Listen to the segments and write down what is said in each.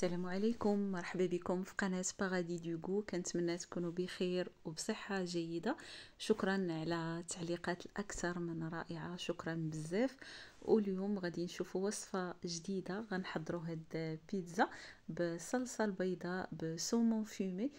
السلام عليكم. مرحبا بكم في قناة باغادي دوغو كنتمنى تكونوا بخير وبصحة جيدة. شكرا على التعليقات الأكثر من رائعة. شكرا بزاف. واليوم غادي نشوفوا وصفة جديدة. غنحضروا هاد بيتزا بصلصة البيضاء ب saumon fumé آه،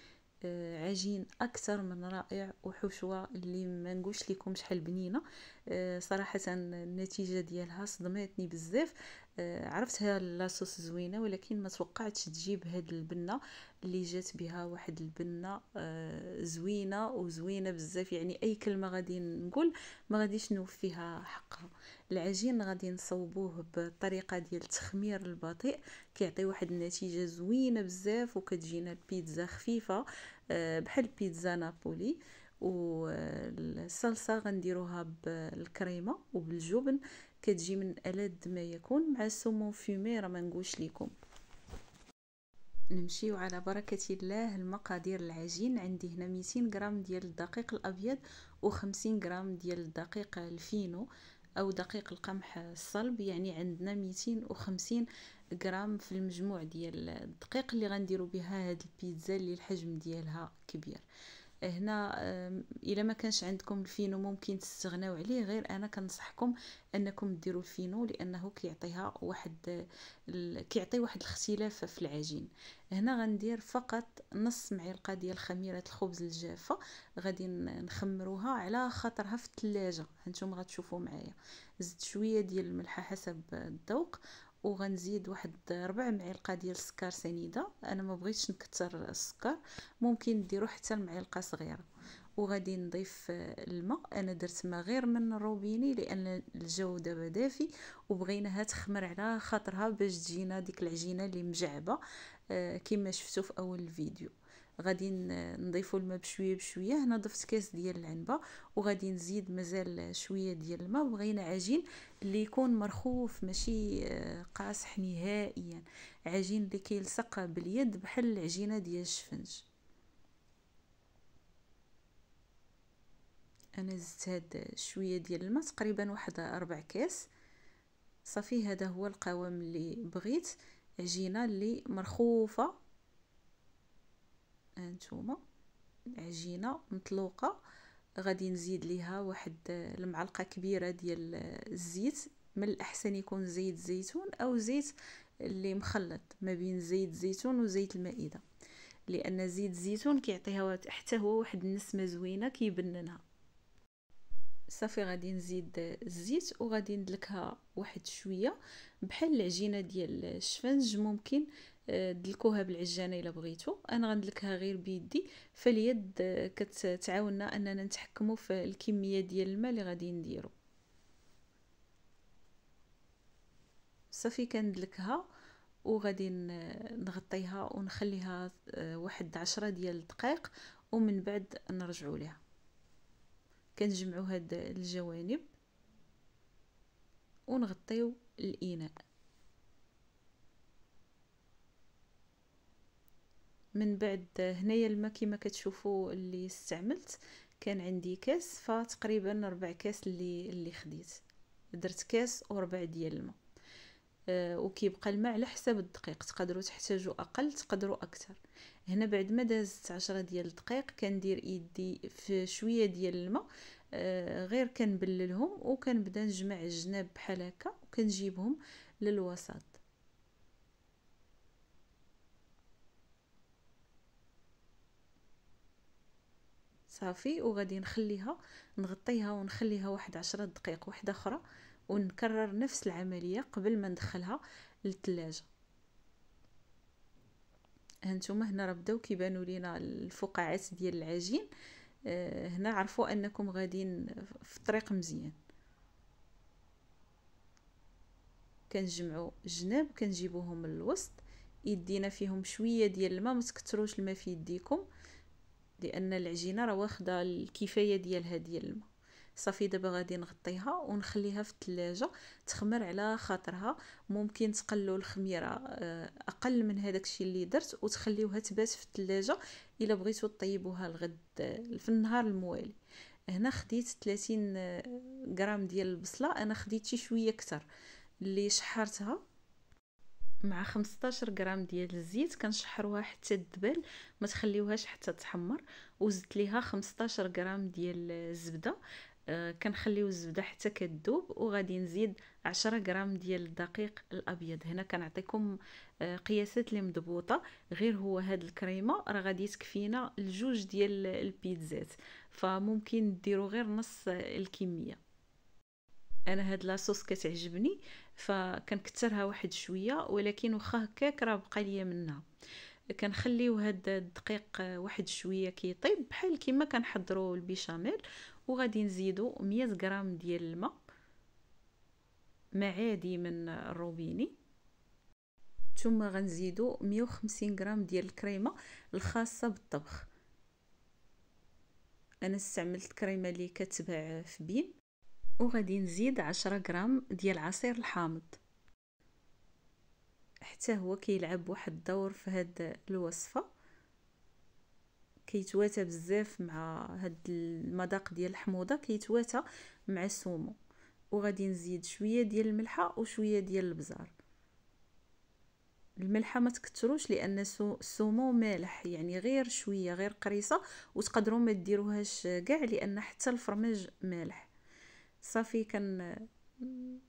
عجين أكثر من رائع وحشوة اللي ما نقولش لكم شحال بنينة. آه، صراحة النتيجة ديالها صدمتني بزاف. آه، عرفتها لاصوص زوينة ولكن ما توقعتش تجيب هاد البنة. اللي جات بها واحد البنة زوينة وزوينة بزاف يعني أي كلمة غادي نقول ما غاديش نوفيها حقها. العجين غادي نصوبوه بطريقة ديال التخمير البطيء كيعطي واحد النتيجة زوينة بزاف وكتجينا البيتزا خفيفة آه، بحال بيتزا نابولي. والصلصه غنديروها بالكريمة وبالجبن كتجي من ألذ ما يكون مع ال saumon fumé راه ما نقولش لكم نمشيو على بركة الله المقادير العجين. عندي هنا 200 غرام ديال الدقيق الأبيض و50 غرام ديال الدقيق الفينو أو دقيق القمح الصلب. يعني عندنا 250 غرام في المجموع ديال الدقيق اللي غنديروا بها هاد البيتزا اللي الحجم ديالها كبير. هنا إلا ما كانش عندكم الفينو ممكن تستغناو عليه غير أنا كنصحكم أنكم ديروا الفينو لأنه كيعطيها واحد كيعطي واحد الاختلاف في العجين. هنا غندير فقط نص معلقة ديال خميرة الخبز الجافة غادي نخمروها على خاطرها في الثلاجه هانتوما غتشوفوا معايا. زدت شوية ديال الملح حسب الذوق وغنزيد واحد ربع معلقة ديال السكر سنيدة. أنا ما بغيتش نكثر السكر ممكن ديروا حتى المعلقة صغيرة. وغادي نضيف الماء. أنا درت ما غير من الروبيني لأن الجو دابا دافي وبغيناها تخمر على خاطرها باش تجينا ديك العجينة اللي مجعبة آه، كما شفتوا في أول الفيديو غادي نضيفوا الماء بشوية بشوية. هنا ضفت كاس ديال العنبة وغادي نزيد مازال شوية ديال الماء. بغينا عجين اللي يكون مرخوف ماشي آه، قاصح نهائيا. عجين اللي كيلصق باليد بحال العجينة ديال الشفنج. أنا زدت هاد شوية ديال الماء تقريبا واحد ربع كاس. صافي هذا هو القوام اللي بغيت. عجينة اللي مرخوفة. هانتوما عجينه مطلوقة غادي نزيد ليها واحد المعلقة كبيرة ديال الزيت من الأحسن يكون زيت زيتون أو زيت اللي مخلط ما بين زيت زيتون وزيت المائدة لأن زيت الزيتون كيعطيها حتى هو واحد النسمة زوينة كيبننها. صافي غادي نزيد الزيت وغادي ندلكها واحد شوية بحال العجينة ديال الشفنج ممكن آه، دلكوها بالعجانه إلا بغيتو. أنا غندلكها غير بيدي فاليد آه، كتعاوننا أننا نتحكموا في الكمية ديال الماء اللي غادي نديرو. صافي كندلكها وغادي نغطيها ونخليها آه، واحد عشرة ديال الدقائق ومن بعد نرجعوا ليها. كنجمعوا هاد الجوانب ونغطيو الإناء. من بعد هنايا الماء كما كتشوفوا اللي استعملت كان عندي كاس فتقريبا ربع كاس اللي اللي خديت. درت كاس وربع ديال الماء. أه وكيبقى الماء على حساب الدقيق. تقدروا تحتاجوا أقل تقدروا أكثر. هنا بعد ما دازت عشرة ديال الدقائق كندير يدي في شوية ديال الماء أه غير كنبللهم وكنبدا نجمع الجناب بحال هكا وكنجيبهم للوسط. صافي وغادي نخليها نغطيها ونخليها واحد عشرة دقائق واحدة أخرى ونكرر نفس العملية قبل ما ندخلها للثلاجة هانتوما هنا راه بداو كيبانوا لينا الفقاعات ديال العجين. آه هنا عرفوا أنكم غاديين في الطريق مزيان. كنجمعوا الجناب كنجيبوهم للوسط. يدينا فيهم شوية ديال الماء ما تكثروش الماء في يديكم. لأن العجينة راه واخدة الكفايه ديالها ديال الماء. صافي دابا غادي نغطيها ونخليها في الثلاجه تخمر على خاطرها. ممكن تقلوا الخميرة آه، أقل من هذاك الشيء اللي درت وتخليوها تبات في الثلاجه إلا بغيتو طيبوها الغد آه، في النهار الموالي. هنا خديت 30 آه، غرام ديال البصلة. أنا خديت شي شوية أكثر. اللي شحرتها مع 15 غرام ديال الزيت كنشحروها حتى تدبل ما تخليوهاش حتى تحمر. وزدت ليها 15 غرام ديال الزبدة. آه كنخليو الزبدة حتى كتذوب وغادي نزيد 10 غرام ديال الدقيق الأبيض. هنا كنعطيكم آه قياسات اللي مضبوطة. غير هو هاد الكريمة راه غادي تكفينا الجوج ديال البيتزات. فممكن ديروا غير نص الكمية. أنا هاد لاصوص كتعجبني فكنكثرها واحد شوية ولكن واخا هكاك راه بقى ليا منها. كنخليو هاد الدقيق واحد شوية كيطيب بحال كيما كنحضروا البيشاميل وغادي نزيدو 100 غرام ديال الماء. ماء عادي من الروبيني. ثم غنزيدو 150 غرام ديال الكريمة الخاصة بالطبخ. أنا استعملت كريمة اللي كتباع في بين. وغادي نزيد عشرة غرام ديال عصير الحامض. حتى هو كيلعب واحد الدور في هاد الوصفة. كيتواتى بزاف مع هاد المذاق ديال الحموضة كيتواتى مع السومو. وغادي نزيد شوية ديال الملحة وشوية ديال البزار. الملحة ما تكثروش لأن السومو مالح يعني غير شوية غير قريصة وتقدروا ما ديروهاش كاع لأن حتى الفرماج مالح. صافي كان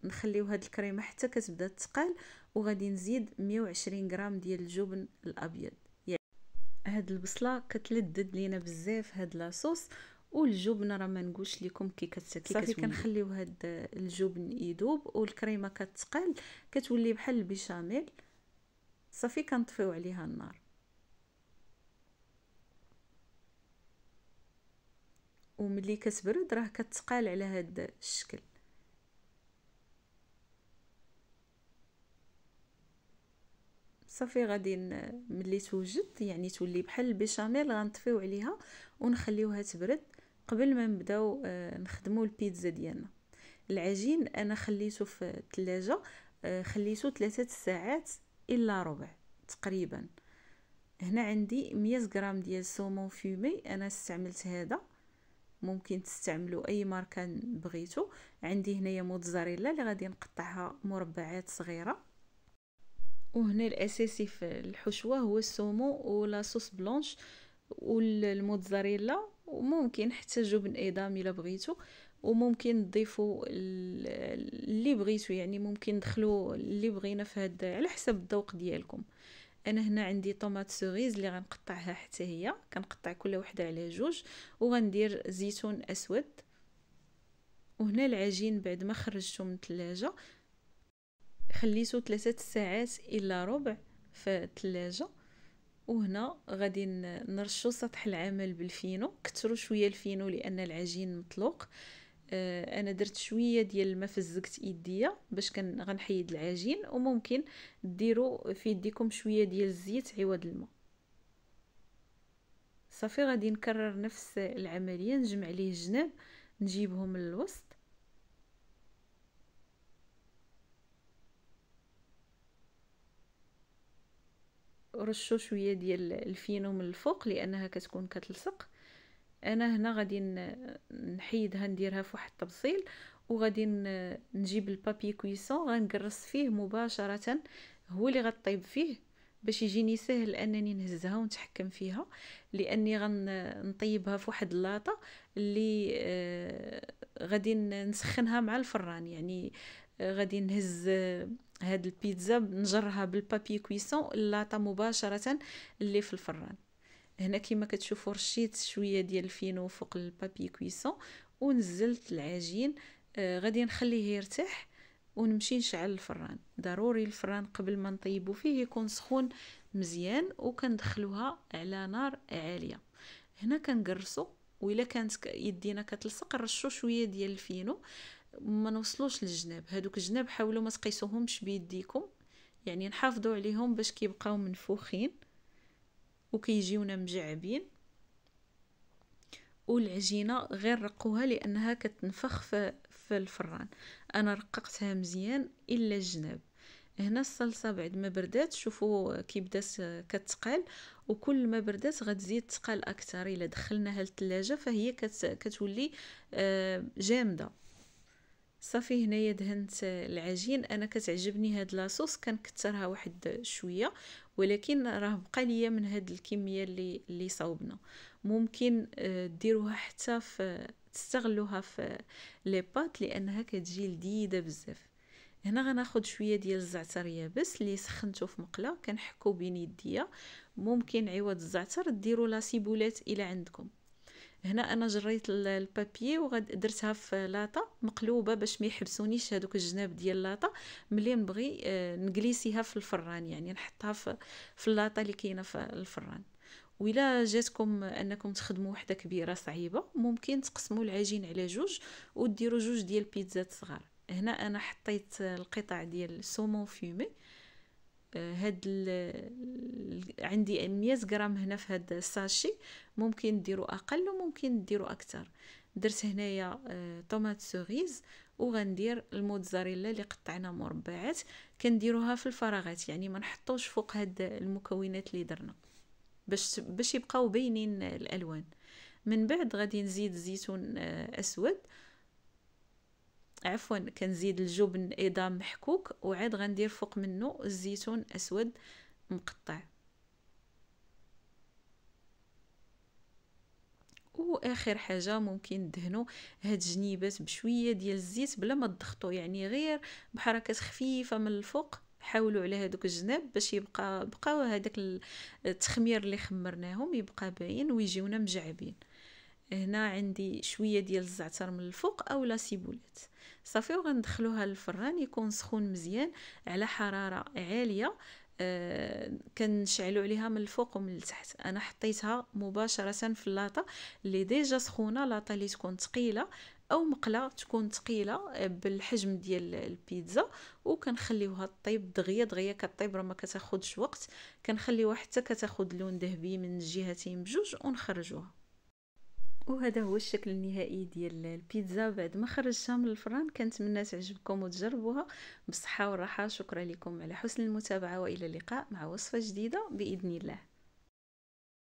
نخليو هاد الكريمة حتى كتبدا تقال وغادي نزيد 120 غرام ديال الجبن الأبيض. يعني هاد البصلة كتلذذ لينا بزاف هاد لاصوص والجبن راه ما نقولش لكم كي كتسكي صافي كنخليو هاد الجبن يذوب والكريمة كتقال كتولي بحال البيشاميل. صافي كنطفيو عليها النار. وملي كتبرد راه كتقال على هذا الشكل. صافي غادي ملي توجد يعني تولي بحال البيشاميل غنطفيو عليها ونخليوها تبرد قبل ما نبداو آه، نخدموا البيتزا ديالنا. العجين أنا خليته في الثلاجه آه، خليته ثلاثة ساعات إلا ربع تقريبا. هنا عندي 100 غرام ديال saumon fumé أنا استعملت هذا. ممكن تستعملوا أي ماركة بغيتو. عندي هنايا موتزاريلا اللي غادي نقطعها مربعات صغيرة. وهنا الأساسي في الحشوة هو ال saumon و la sauce blanche والموتزاريلا. وممكن حتى جبن ايضام إلا بغيتو. وممكن تضيفوا اللي بغيتو يعني ممكن ندخلوا اللي بغينا في هذا على حسب الذوق ديالكم. أنا هنا عندي tomates cerises اللي غنقطعها حتى هي. كنقطع كل وحدة على جوج وغندير زيتون أسود. وهنا العجين بعد ما خرجته من الثلاجه خليته ثلاثة ساعات إلا ربع في الثلاجه وهنا غادي نرشو سطح العمل بالفينو. كثروا شوية الفينو لأن العجين مطلوق. أنا درت شوية ديال الماء فزقت يديا باش كان غنحيد العجين وممكن ديروا في يديكم شوية ديال الزيت عوض الماء. صافي غادي نكرر نفس العملية نجمع ليه الجناب نجيبهم للوسط. رشوا شوية ديال الفينو من الفوق لأنها كتكون كتلصق. أنا هنا غادي نحيدها نديرها في واحد الطبسيل وغادي نجيب البابي كويسون غنقرص فيه مباشرة. هو اللي غطيب فيه باش يجيني سهل أنني نهزها ونتحكم فيها لأني غنطيبها في واحد اللاطة اللي آه غادي نسخنها مع الفران. يعني آه غادي نهز هاد البيتزا نجرها بالبابي كويسون اللاطة مباشرة اللي في الفران. هنا كما كتشوفوا رشيت شوية ديال الفينو فوق البابي كويسون ونزلت العجين آه غادي نخليه يرتاح ونمشي نشعل الفران. ضروري الفران قبل ما نطيبو فيه يكون سخون مزيان وكندخلوها على نار عالية. هنا كنقرصو وإلا كانت يدينا كتلصق نرشو شوية ديال الفينو. ما نوصلوش للجناب. هادوك الجناب حاولوا ما تقيسوهمش بيديكم يعني نحافظوا عليهم باش كيبقاو منفوخين. وكيجيونا مجعبين. والعجينة غير رقوها لأنها كتنفخ في, الفران. أنا رققتها مزيان إلا الجناب. هنا الصلصة بعد ما بردات شوفوا كي بدات كتقال. وكل ما بردات غتزيد تقال أكثر إلا دخلناها للثلاجه فهي كت كتولي آه، جامدة. صافي هنايا دهنت العجين. أنا كتعجبني هاد لاصوص كنكثرها واحد شوية ولكن راه بقى ليا من هاد الكمية اللي اللي صاوبنا. ممكن آه، ديروها حتى في تستغلوها في لي بات لأنها كتجي لذيذة بزاف. هنا غناخد شوية ديال الزعتر يابس اللي سخنته في مقله كنحكو بين يديا. ممكن عوض الزعتر ديروا لا سيبولات إلى عندكم. هنا أنا جريت البابي ودرتها في لاطه مقلوبة باش ما يحبسونيش هذوك الجناب ديال لاطه ملي نبغي آه، نقليسيها في الفران يعني نحطها في اللاطه اللي كاينة في الفران. وإلا جاتكم أنكم تخدموا وحدة كبيرة صعيبة ممكن تقسموا العجين على جوج وديروا جوج ديال بيتزات صغار. هنا أنا حطيت القطع ديال ال saumon fumé هاد عندي 100 غرام هنا في هاد ال sachet ممكن ديروا أقل وممكن ديروا أكثر. درت هنايا آه، tomates cerises وغندير الموتزاريلا اللي قطعنا مربعات. كنديروها في الفراغات يعني ما نحطوش فوق هاد المكونات اللي درنا باش باش يبقاو باينين الألوان. من بعد غادي نزيد زيتون آه، أسود عفوا كنزيد الجبن أيضا محكوك وعاد غندير فوق منه الزيتون أسود مقطع. وآخر حاجة ممكن دهنوا هاد الجنيبات بشوية ديال الزيت بلا ما تضغطوا يعني غير بحركات خفيفة من الفوق حاولوا على هذوك الجناب باش يبقى بقاو هذاك التخمير اللي خمرناهم يبقى باين ويجيونا مجعبين. هنا عندي شوية ديال الزعتر من الفوق اولا سيبولات صافي وغندخلوها للفران يكون سخون مزيان على حرارة عالية. آه كنشعلوا عليها من الفوق ومن التحت. أنا حطيتها مباشرة في اللاطة اللي ديجا سخونة لاطة اللي تكون ثقيله أو مقلة تكون ثقيله بالحجم ديال البيتزا. وكنخليوها طيب دغيا دغيا كطيب راه ما كتاخذش وقت. كنخليوها حتى كتاخذ لون ذهبي من الجهتين بجوج ونخرجوها. وهذا هو الشكل النهائي ديال البيتزا. بعد ما خرجتها من الفران كنتمنى تعجبكم وتجربوها. بالصحة والراحة. شكرا لكم على حسن المتابعة وإلى اللقاء مع وصفة جديدة بإذن الله.